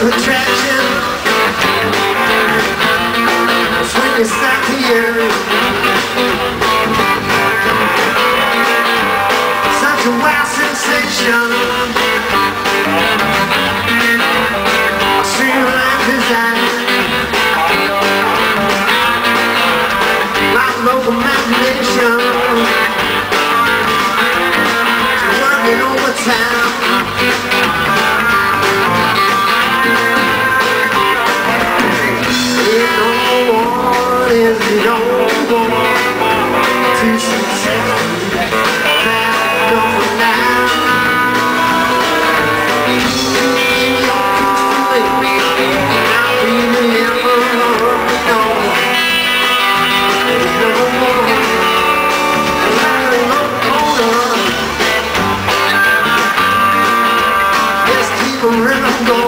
Attraction, Such a wild sensation. I see My local imagination. Working overtime. forever.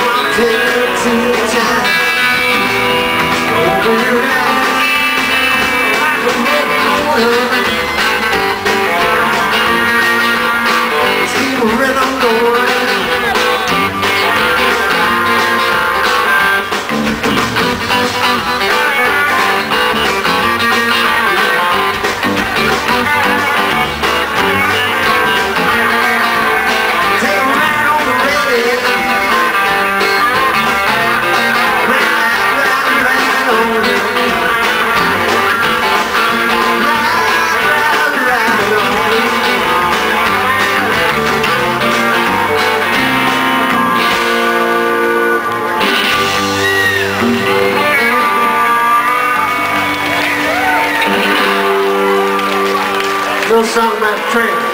Little song about trains.